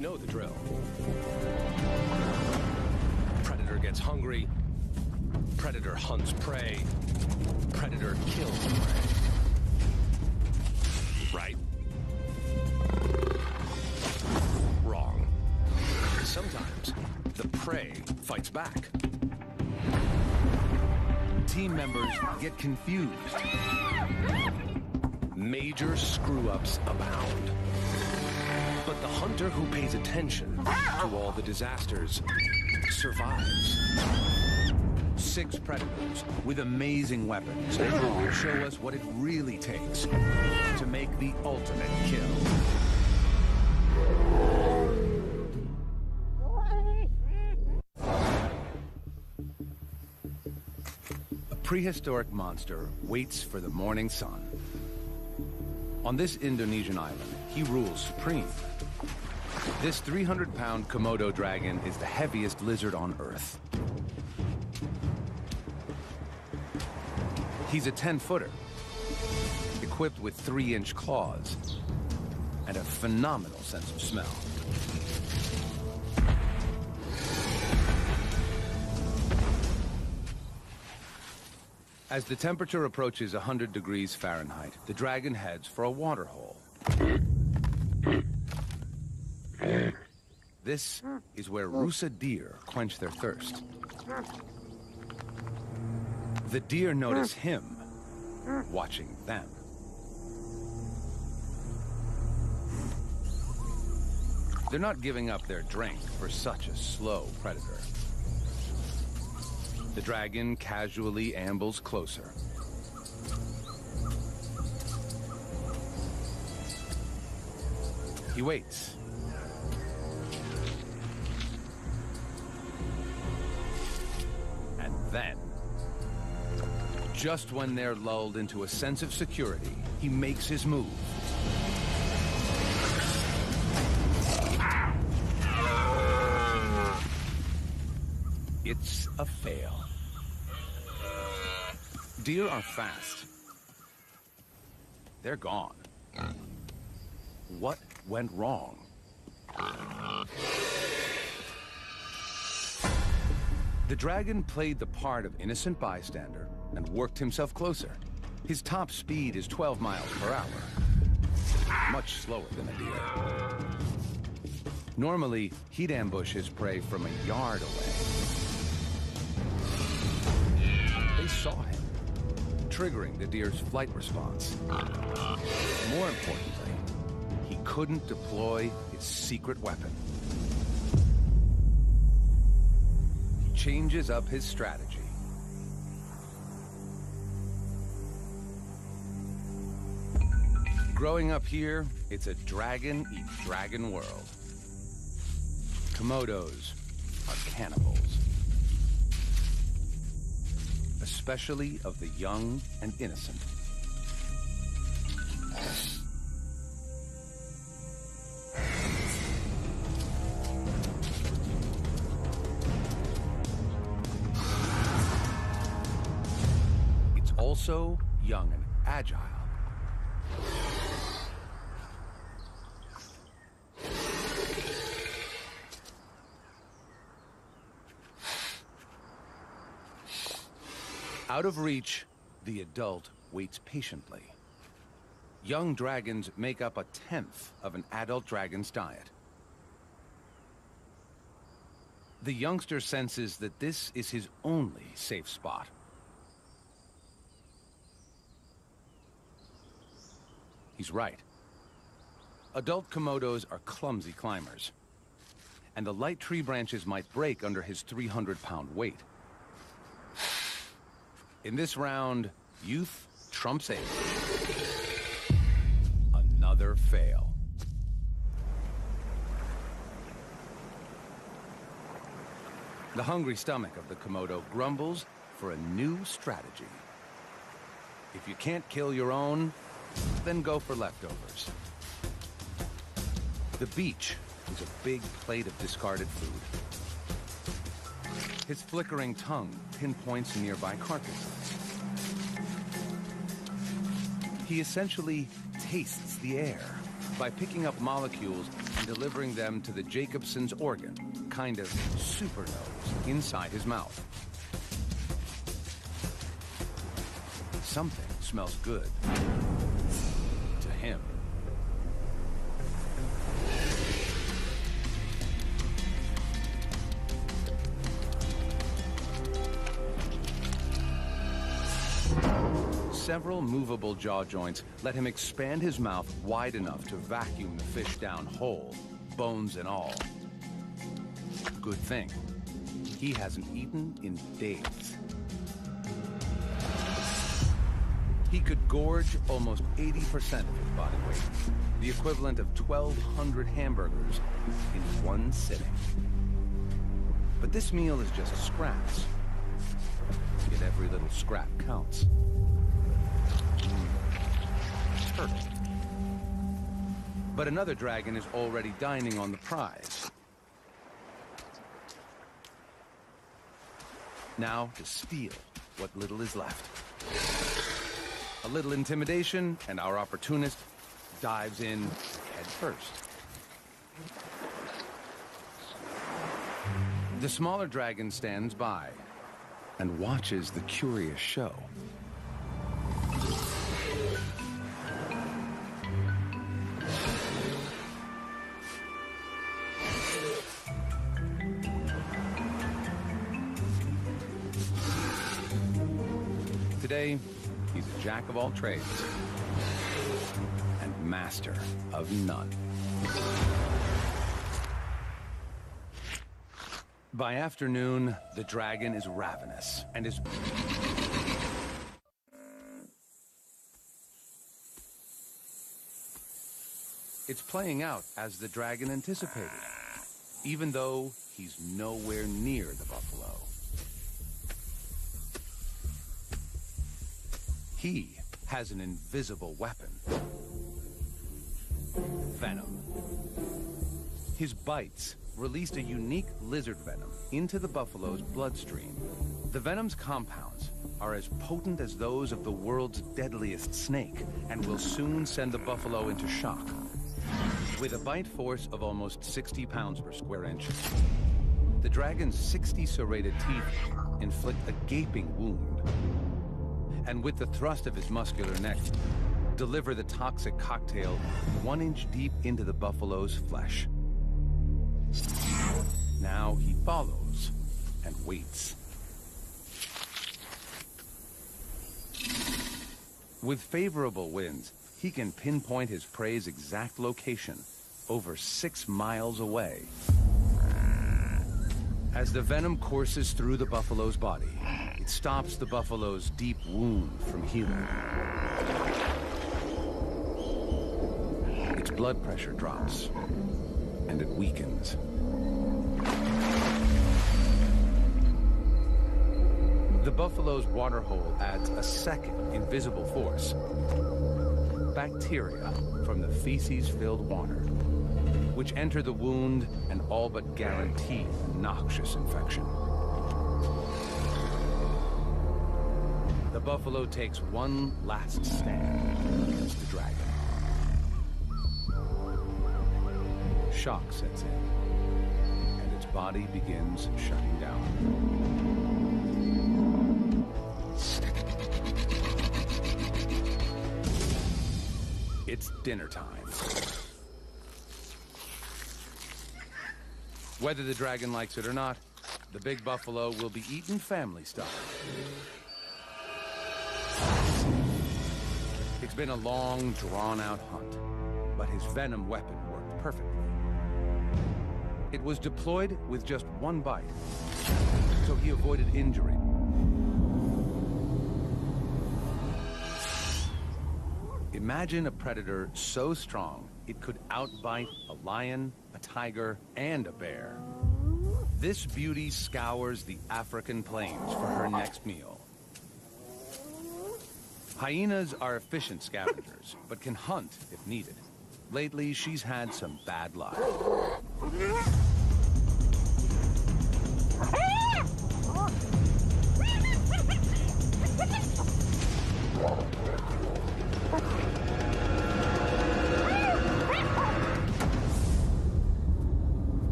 You know the drill. Predator gets hungry. Predator hunts prey. Predator kills prey. Right? Wrong. Sometimes the prey fights back. Team members get confused. Major screw-ups abound. But the hunter who pays attention to all the disasters survives. Six predators with amazing weapons show us what it really takes to make the ultimate kill. A prehistoric monster waits for the morning sun. On this Indonesian island, he rules supreme. This 300-pound Komodo dragon is the heaviest lizard on Earth. He's a 10-footer, equipped with 3-inch claws and a phenomenal sense of smell. As the temperature approaches 100 degrees Fahrenheit, the dragon heads for a water hole. This is where Rusa deer quench their thirst. The deer notice him watching them. They're not giving up their drink for such a slow predator. The dragon casually ambles closer. He waits. And then, just when they're lulled into a sense of security, he makes his move. A fail. Deer are fast. They're gone. What went wrong? The dragon played the part of innocent bystander and worked himself closer. His top speed is 12 miles per hour, much slower than a deer. Normally, he'd ambush his prey from a yard away. Saw him, triggering the deer's flight response. More importantly, he couldn't deploy his secret weapon. He changes up his strategy. Growing up here, it's a dragon eat dragon world. Komodos are cannibals. Especially of the young and innocent. It's also young and agile. Out of reach, the adult waits patiently. Young dragons make up a tenth of an adult dragon's diet. The youngster senses that this is his only safe spot. He's right. Adult Komodos are clumsy climbers. And the light tree branches might break under his 300-pound weight. In this round, youth trumps age. Another fail. The hungry stomach of the Komodo grumbles for a new strategy. If you can't kill your own, then go for leftovers. The beach is a big plate of discarded food. His flickering tongue pinpoints nearby carcasses. He essentially tastes the air by picking up molecules and delivering them to the Jacobson's organ, kind of super nose, inside his mouth. Something smells good. Several movable jaw joints let him expand his mouth wide enough to vacuum the fish down whole, bones and all. Good thing. He hasn't eaten in days. He could gorge almost 80% of his body weight, the equivalent of 1,200 hamburgers in one sitting. But this meal is just scraps. Yet every little scrap counts. But another dragon is already dining on the prize. Now to steal what little is left. A little intimidation, and our opportunist dives in head first. The smaller dragon stands by and watches the curious show. Today, he's a jack of all trades and master of none. By afternoon, the dragon is ravenous and is... It's playing out as the dragon anticipated, even though he's nowhere near the buffalo. He has an invisible weapon. Venom. His bites released a unique lizard venom into the buffalo's bloodstream. The venom's compounds are as potent as those of the world's deadliest snake and will soon send the buffalo into shock. With a bite force of almost 60 pounds per square inch, the dragon's 60 serrated teeth inflict a gaping wound. And with the thrust of his muscular neck, deliver the toxic cocktail one inch deep into the buffalo's flesh. Now he follows and waits. With favorable winds, he can pinpoint his prey's exact location, over six miles away. As the venom courses through the buffalo's body, stops the buffalo's deep wound from healing. Its blood pressure drops, and it weakens. The buffalo's waterhole adds a second invisible force. Bacteria from the feces-filled water, which enter the wound and all but guarantee noxious infection. The buffalo takes one last stand against the dragon. Shock sets in, and its body begins shutting down. It's dinner time. Whether the dragon likes it or not, the big buffalo will be eaten family style. It's been a long, drawn-out hunt, but his venom weapon worked perfectly. It was deployed with just one bite, so he avoided injury. Imagine a predator so strong it could outbite a lion, a tiger, and a bear. This beauty scours the African plains for her next meal. Hyenas are efficient scavengers, but can hunt if needed. Lately, she's had some bad luck.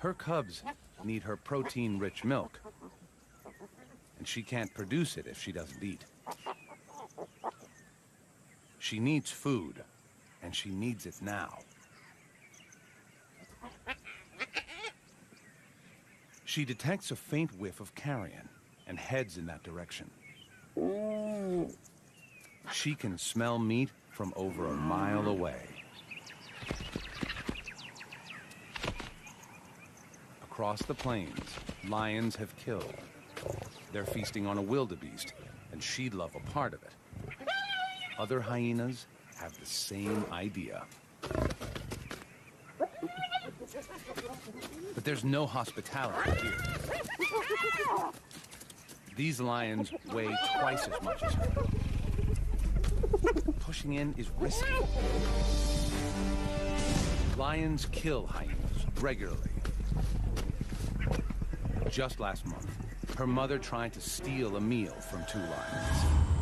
Her cubs need her protein-rich milk, she can't produce it if she doesn't eat. She needs food, and she needs it now. She detects a faint whiff of carrion and heads in that direction. She can smell meat from over a mile away. Across the plains, lions have killed. They're feasting on a wildebeest, and she'd love a part of it. Other hyenas have the same idea. But there's no hospitality here. These lions weigh twice as much as her. Pushing in is risky. Lions kill hyenas regularly. Just last month, her mother tried to steal a meal from two lions.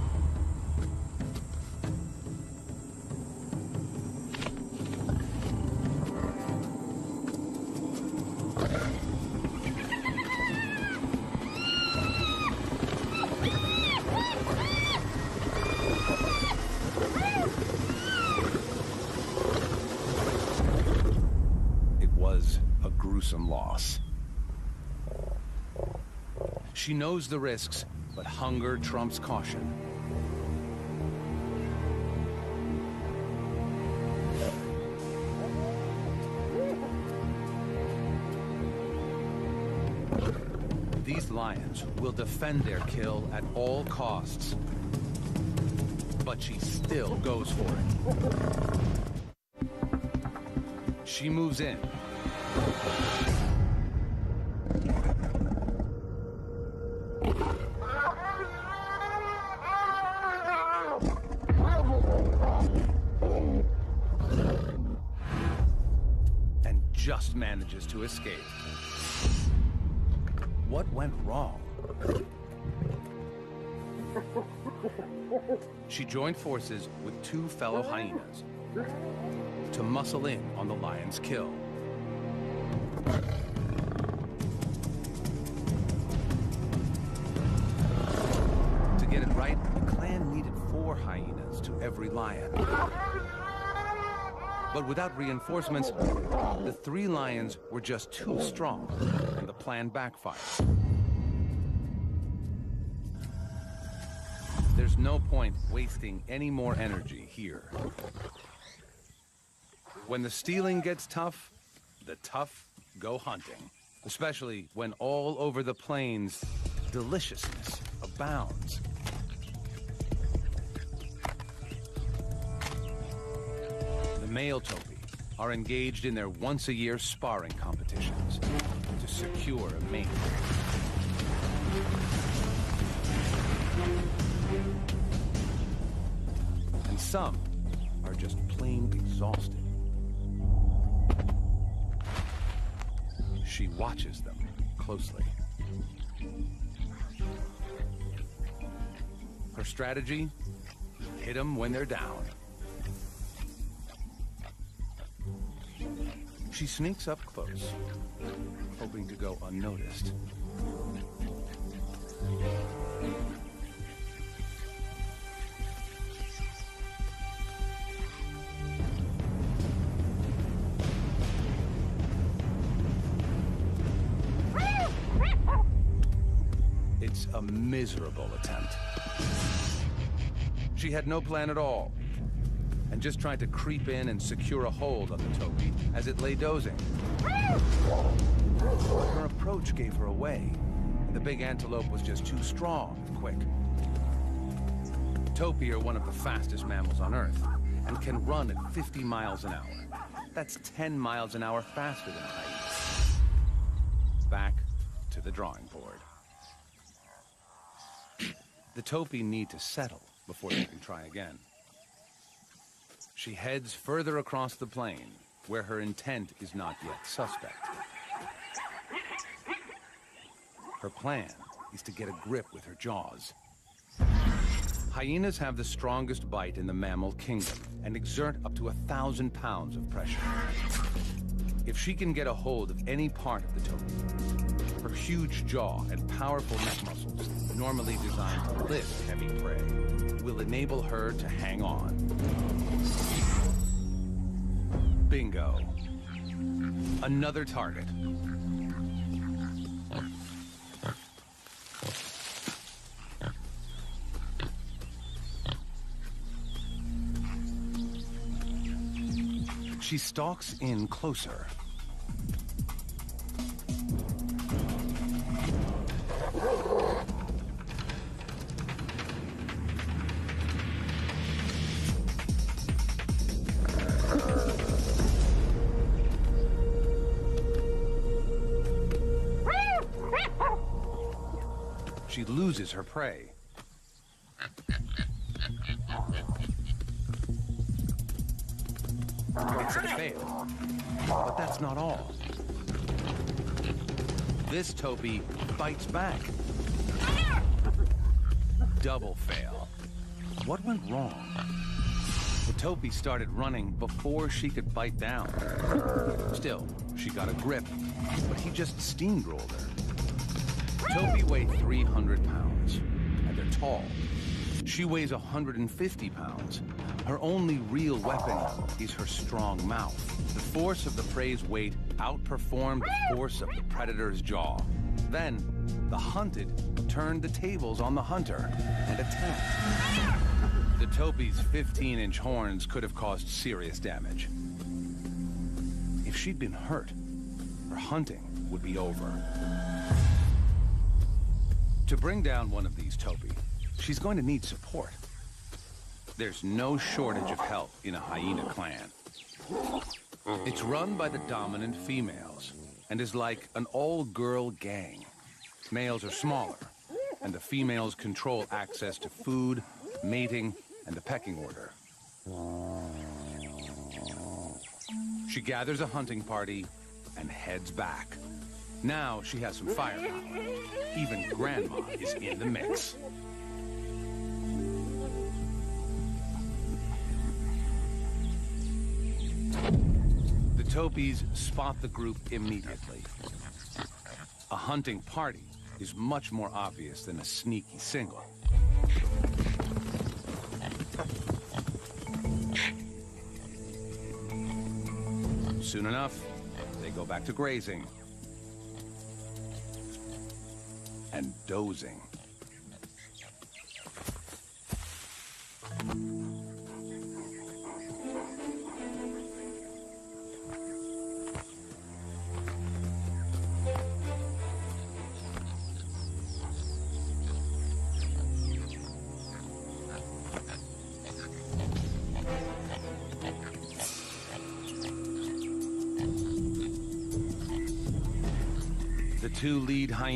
She knows the risks, but hunger trumps caution. These lions will defend their kill at all costs. But she still goes for it. She moves in. To escape. What went wrong? She joined forces with two fellow hyenas to muscle in on the lion's kill. To get it right, the clan needed four hyenas to every lion. But without reinforcements, the three lions were just too strong, and the plan backfired. There's no point wasting any more energy here. When the stealing gets tough, the tough go hunting. Especially when all over the plains, deliciousness abounds. Male topi are engaged in their once-a-year sparring competitions to secure a mate. And some are just plain exhausted. She watches them closely. Her strategy? Hit them when they're down. She sneaks up close, hoping to go unnoticed. It's a miserable attempt. She had no plan at all, and just tried to creep in and secure a hold on the topi as it lay dozing. Her approach gave her away, and the big antelope was just too strong and quick. Topi are one of the fastest mammals on Earth, and can run at 50 miles an hour. That's 10 miles an hour faster than hyenas. Back to the drawing board. The topi need to settle before they can try again. She heads further across the plain, where her intent is not yet suspect. Her plan is to get a grip with her jaws. Hyenas have the strongest bite in the mammal kingdom and exert up to a thousand pounds of pressure. If she can get a hold of any part of the topi, her huge jaw and powerful neck muscles, normally designed to lift heavy prey, will enable her to hang on. Bingo. Another target. She stalks in closer. She loses her prey. Topi bites back. Double fail. What went wrong? The topi started running before she could bite down. Still, she got a grip, but he just steamrolled her. Topi weighed 300 pounds, and they're tall. She weighs 150 pounds. Her only real weapon is her strong mouth. The force of the prey's weight outperformed the force of the predator's jaw. Then, the hunted turned the tables on the hunter and attacked. The topi's 15-inch horns could have caused serious damage. If she'd been hurt, her hunting would be over. To bring down one of these topi, she's going to need support. There's no shortage of help in a hyena clan. It's run by the dominant females, and is like an all-girl gang. Males are smaller, and the females control access to food, mating, and the pecking order. She gathers a hunting party and heads back. Now she has some firepower. Even Grandma is in the mix. The Topis spot the group immediately. A hunting party is much more obvious than a sneaky single. Soon enough, they go back to grazing. And dozing.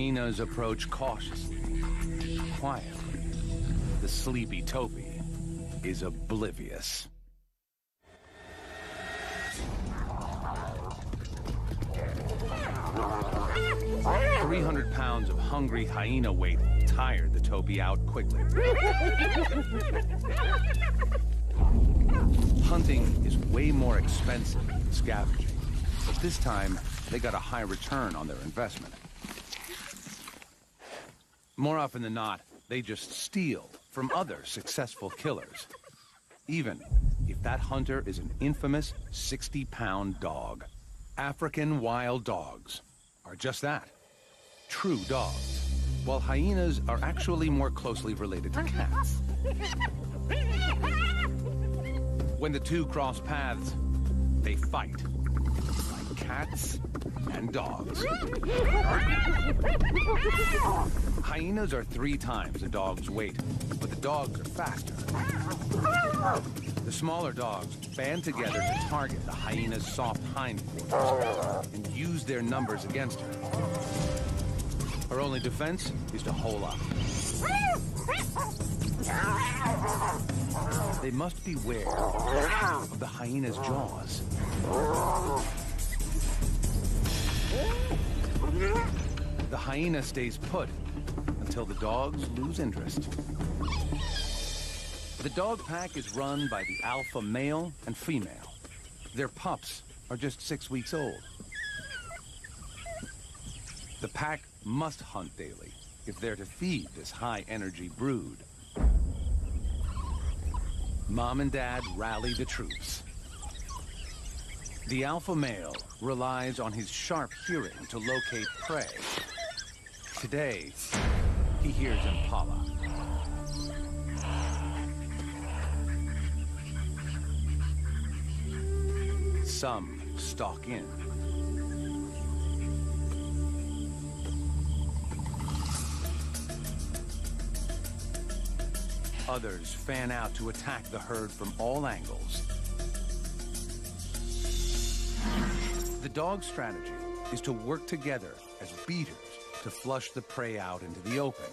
Hyenas approach cautiously, quietly. The sleepy topi is oblivious. Three hundred pounds of hungry hyena weight tired the topi out quickly. Hunting is way more expensive than scavenging, but this time they got a high return on their investment. More often than not, they just steal from other successful killers. Even if that hunter is an infamous 60-pound dog. African wild dogs are just that. True dogs. While hyenas are actually more closely related to cats. When the two cross paths, they fight. Cats and dogs. Hyenas are three times a dog's weight, but the dogs are faster. The smaller dogs band together to target the hyena's soft hindquarters and use their numbers against her. Her only defense is to hole up. They must beware of the hyena's jaws. The hyena stays put until the dogs lose interest. The dog pack is run by the alpha male and female. Their pups are just six weeks old. The pack must hunt daily if they're to feed this high-energy brood. Mom and Dad rally the troops. The alpha male relies on his sharp hearing to locate prey. Today, he hears Impala. Some stalk in. Others fan out to attack the herd from all angles. Dog's strategy is to work together as beaters to flush the prey out into the open,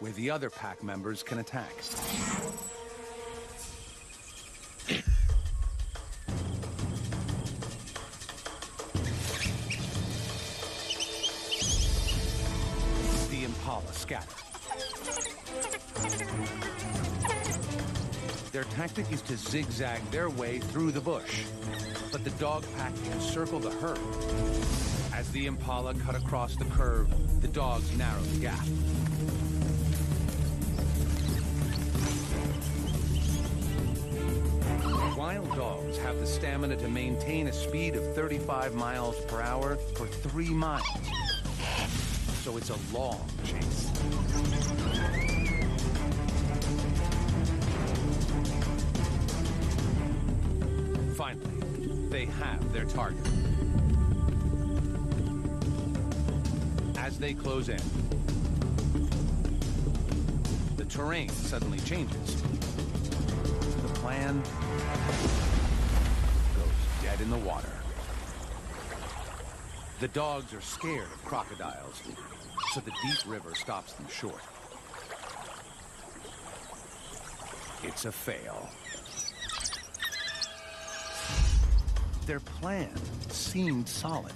where the other pack members can attack. Their tactic is to zigzag their way through the bush, but the dog pack encircle the herd. As the impala cut across the curve, the dogs narrow the gap. Wild dogs have the stamina to maintain a speed of 35 miles per hour for three miles. So it's a long chase. Their target. As they close in, the terrain suddenly changes. The plan goes dead in the water. The dogs are scared of crocodiles, so the deep river stops them short. It's a fail. Their plan seemed solid.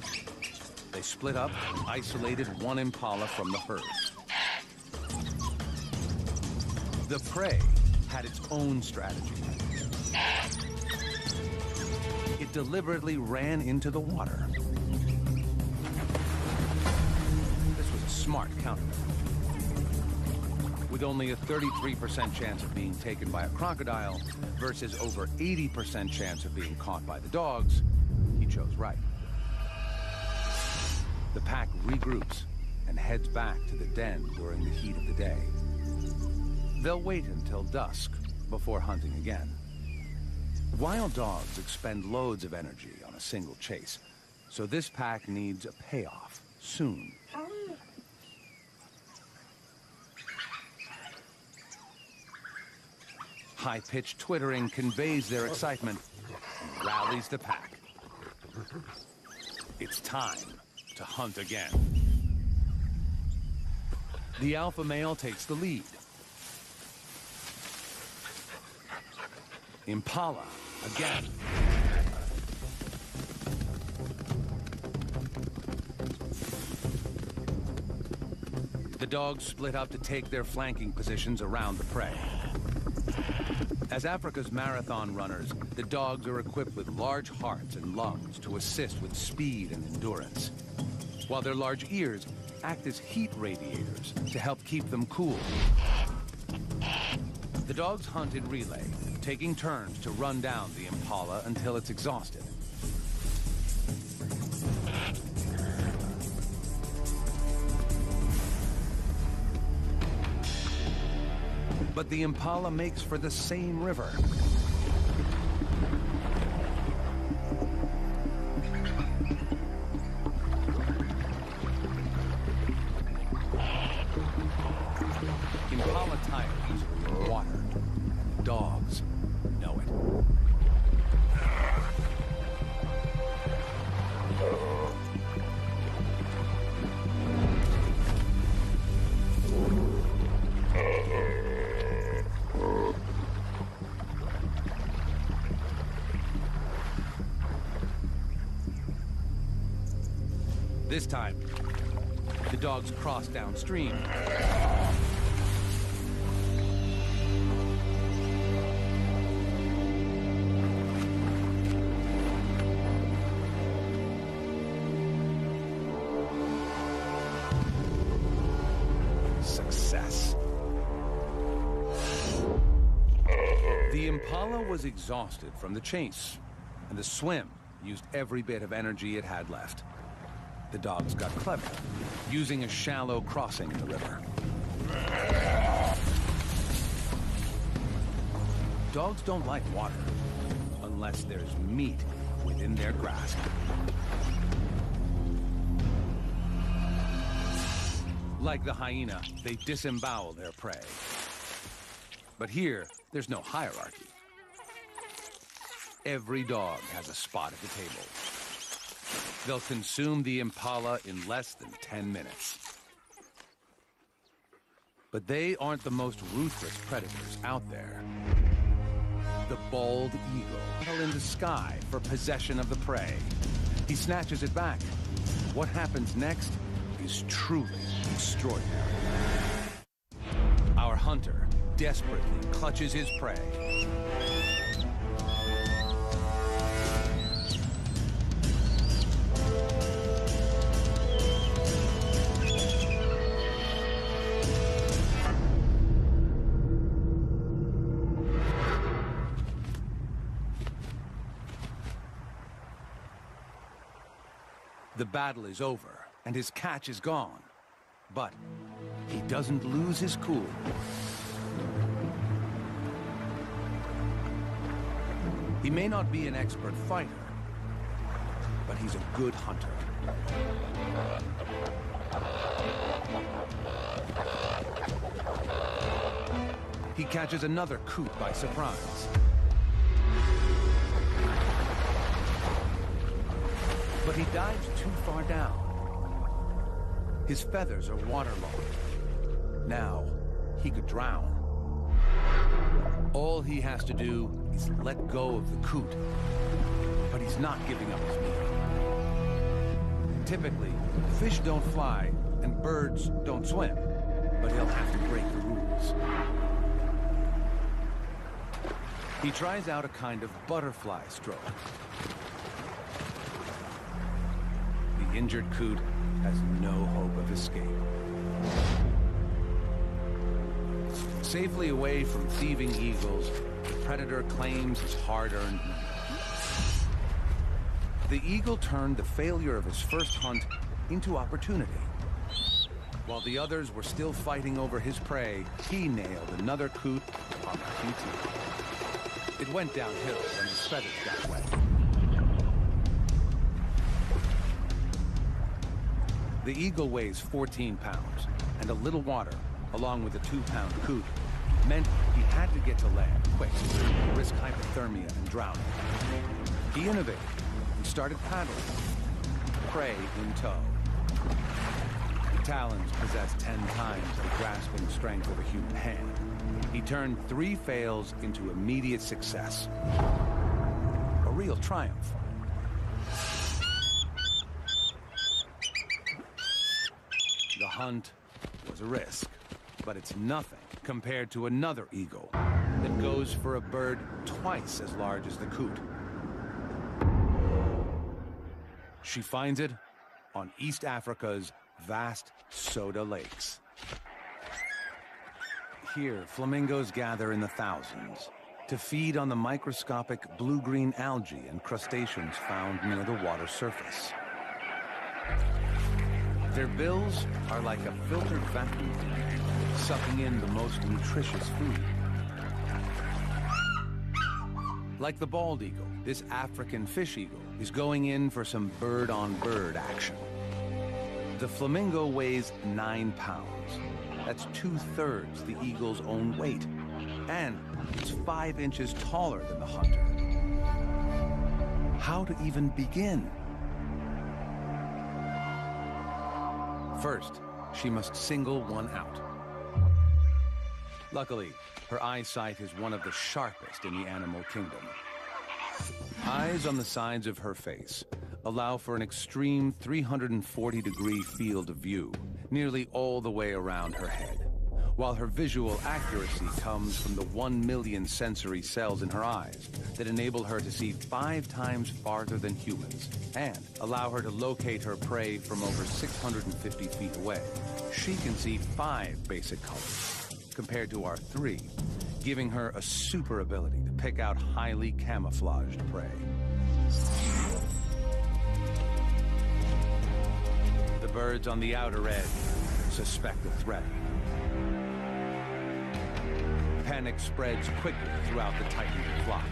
They split up and isolated one impala from the herd. The prey had its own strategy. It deliberately ran into the water. This was a smart counter. With only a 33% chance of being taken by a crocodile versus over 80% chance of being caught by the dogs, he chose right. The pack regroups and heads back to the den during the heat of the day. They'll wait until dusk before hunting again. Wild dogs expend loads of energy on a single chase, so this pack needs a payoff soon. High-pitched twittering conveys their excitement and rallies the pack. It's time to hunt again. The alpha male takes the lead. Impala, again. The dogs split up to take their flanking positions around the prey. As Africa's marathon runners, the dogs are equipped with large hearts and lungs to assist with speed and endurance, while their large ears act as heat radiators to help keep them cool. The dogs hunt in relay, taking turns to run down the impala until it's exhausted. But the impala makes for the same river. this time. The dogs crossed downstream. Success. The Impala was exhausted from the chase, and the swim used every bit of energy it had left. The dogs got clever, using a shallow crossing in the river. Dogs don't like water, unless there's meat within their grasp. Like the hyena, they disembowel their prey. But here, there's no hierarchy. Every dog has a spot at the table. They'll consume the impala in less than 10 minutes. But they aren't the most ruthless predators out there. The bald eagle fell in the sky for possession of the prey. He snatches it back. What happens next is truly extraordinary. Our hunter desperately clutches his prey. Battle is over, and his catch is gone. But he doesn't lose his cool. He may not be an expert fighter, but he's a good hunter. He catches another coot by surprise. But he dives too far down. His feathers are waterlogged. Now, he could drown. All he has to do is let go of the coot. But he's not giving up his meal. Typically, fish don't fly and birds don't swim. But he'll have to break the rules. He tries out a kind of butterfly stroke. The injured coot has no hope of escape. Safely away from thieving eagles, the predator claims his hard-earned money. The eagle turned the failure of his first hunt into opportunity. While the others were still fighting over his prey, he nailed another coot on the QT. It went downhill when his feathers got wet. The eagle weighs 14 pounds, and a little water, along with a two-pound coot, meant he had to get to land quick, risk hypothermia and drowning. He innovated and started paddling, prey in tow. The talons possess 10 times the grasping strength of a human hand. He turned three fails into immediate success. A real triumph. Hunt was a risk, but it's nothing compared to another eagle that goes for a bird twice as large as the coot. She finds it on East Africa's vast Soda Lakes. Here, flamingos gather in the thousands to feed on the microscopic blue-green algae and crustaceans found near the water surface. Their bills are like a filtered vacuum, sucking in the most nutritious food. Like the bald eagle, this African fish eagle is going in for some bird-on-bird action. The flamingo weighs nine pounds. That's two-thirds the eagle's own weight. And it's five inches taller than the hunter. How to even begin? First, she must single one out. Luckily, her eyesight is one of the sharpest in the animal kingdom. Eyes on the sides of her face allow for an extreme 340 degree field of view, nearly all the way around her head, while her visual accuracy comes from the 1 million sensory cells in her eyes that enable her to see five times farther than humans and allow her to locate her prey from over 650 feet away. She can see five basic colors compared to our three, giving her a super ability to pick out highly camouflaged prey. The birds on the outer edge suspect a threat. Panic spreads quickly throughout the tightening flock.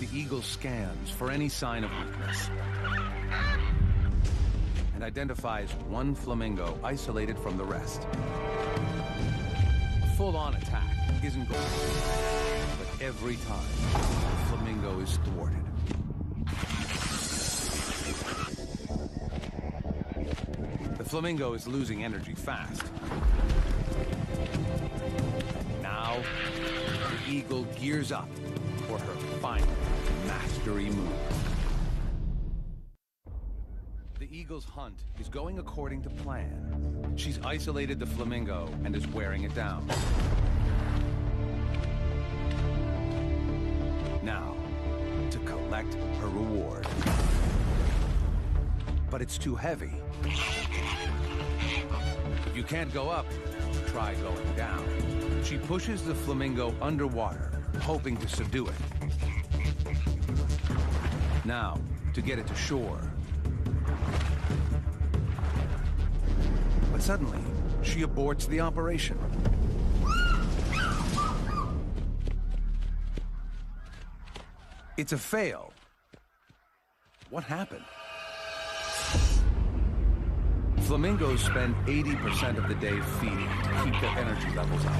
The eagle scans for any sign of weakness and identifies one flamingo isolated from the rest. A full-on attack isn't going but every time, the flamingo is thwarted. The flamingo is losing energy fast. Now, the eagle gears up for her final mastery move. The eagle's hunt is going according to plan. She's isolated the flamingo and is wearing it down. Now, to collect her reward. But it's too heavy. You can't go up, try going down. She pushes the flamingo underwater, hoping to subdue it. Now, to get it to shore. But suddenly, she aborts the operation. It's a fail. What happened? Flamingos spend 80% of the day feeding to keep their energy levels up.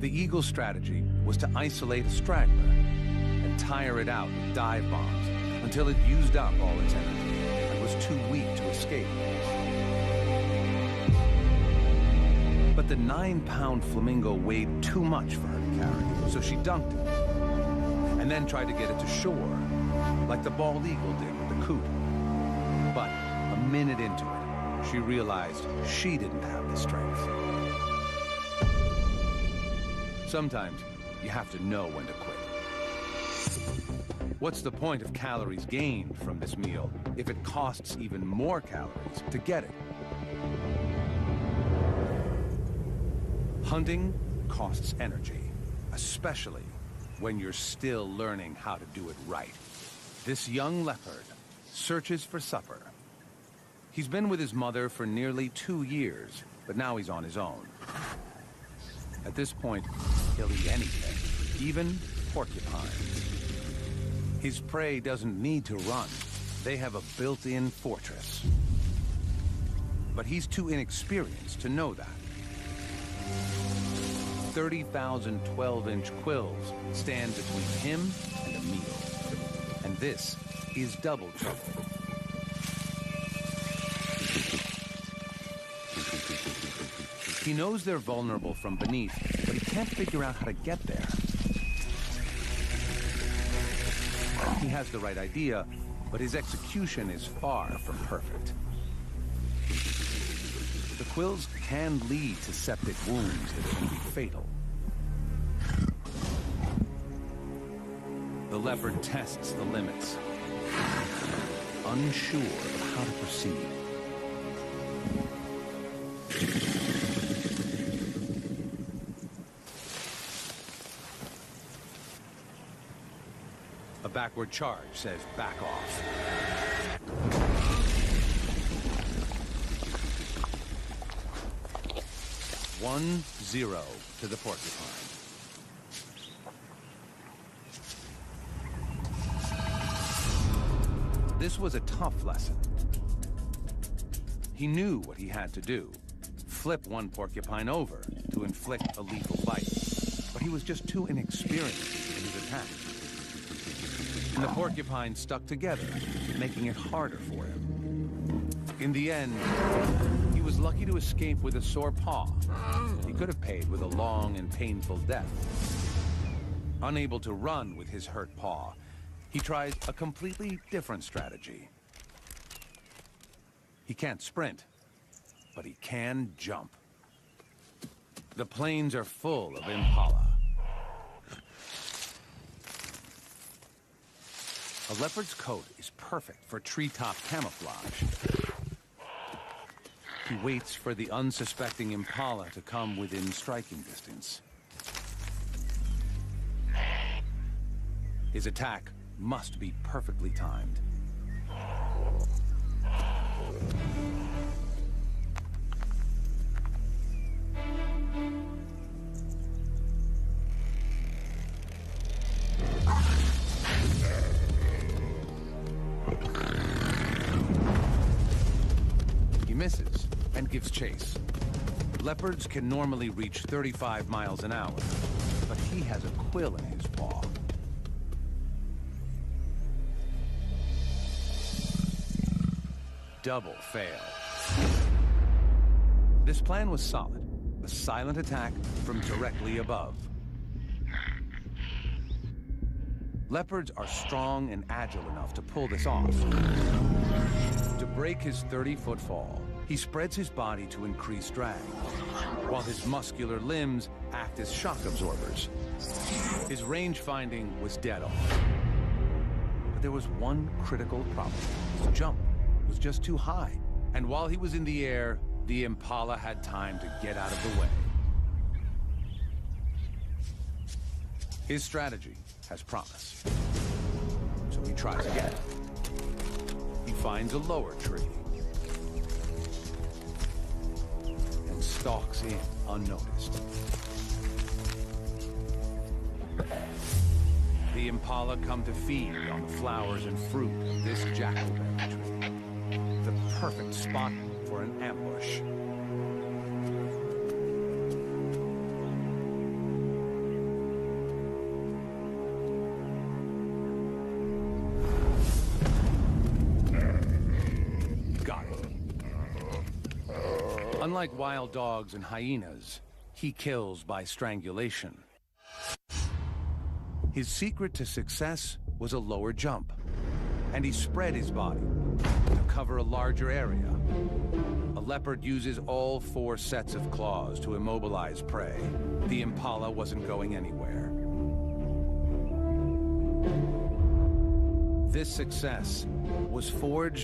The eagle's strategy was to isolate a straggler and tire it out with dive bombs until it used up all its energy and was too weak to escape. But the nine-pound flamingo weighed too much for her to carry, so she dunked it and then tried to get it to shore, like the bald eagle did with the coot. But a minute into it, she realized she didn't have the strength. Sometimes you have to know when to quit. What's the point of calories gained from this meal if it costs even more calories to get it? Hunting costs energy, especially when you're still learning how to do it right. This young leopard searches for supper. He's been with his mother for nearly two years, but now he's on his own. At this point, he'll eat anything, even porcupines. His prey doesn't need to run. They have a built-in fortress. But he's too inexperienced to know that. 30,000 12-inch quills stand between him and a meal. And this is double trouble. He knows they're vulnerable from beneath, but he can't figure out how to get there. He has the right idea, but his execution is far from perfect. The quills can lead to septic wounds that can be fatal. The leopard tests the limits, unsure of how to proceed. Backward charge says back off. One zero to the porcupine. This was a tough lesson. He knew what he had to do. Flip one porcupine over to inflict a lethal bite. But he was just too inexperienced in his attack. The porcupine stuck together, making it harder for him. In the end, he was lucky to escape with a sore paw. He could have paid with a long and painful death. Unable to run with his hurt paw, he tries a completely different strategy. He can't sprint, but he can jump. The plains are full of impala. A leopard's coat is perfect for treetop camouflage. He waits for the unsuspecting Impala to come within striking distance. His attack must be perfectly timed. Leopards can normally reach 35 miles an hour, but he has a quill in his paw. Double fail. This plan was solid. A silent attack from directly above. Leopards are strong and agile enough to pull this off. To break his 30-foot fall, he spreads his body to increase drag, while his muscular limbs act as shock absorbers. His range finding was dead on. But there was one critical problem. His jump was just too high. And while he was in the air, the Impala had time to get out of the way. His strategy has promise. So he tries again. He finds a lower tree. Stalks in unnoticed. The Impala come to feed on the flowers and fruit of this jackalberry tree. The perfect spot for an ambush. Unlike wild dogs and hyenas, he kills by strangulation. His secret to success was a lower jump, and he spread his body to cover a larger area. A leopard uses all four sets of claws to immobilize prey. The impala wasn't going anywhere. This success was forged